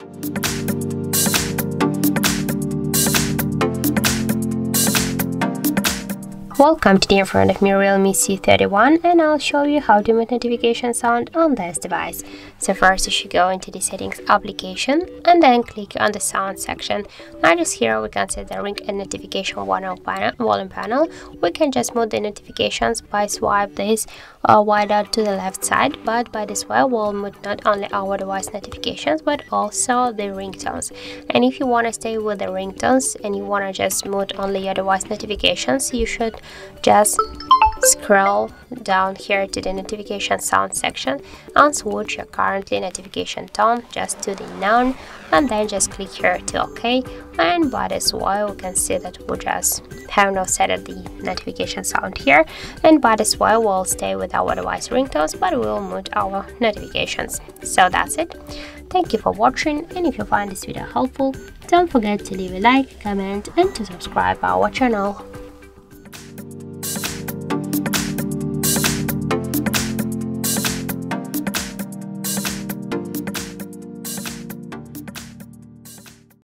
Thank you Welcome to the in front of me Realme C31 and I'll show you how to make notification sound on this device. So first you should go into the settings application and then click on the sound section. Now just here we can set the ring and notification volume panel. We can just move the notifications by swipe this uh, wider to the left side but by this way we'll mute not only our device notifications but also the ringtones. And if you want to stay with the ringtones and you want to just mute only your device notifications you should just scroll down here to the notification sound section and switch your currently notification tone just to the none and then just click here to ok. And by this way we can see that we just have now set the notification sound here and by this way we'll stay with our device ringtones but we'll mute our notifications. So that's it. Thank you for watching and if you find this video helpful don't forget to leave a like comment and to subscribe our channel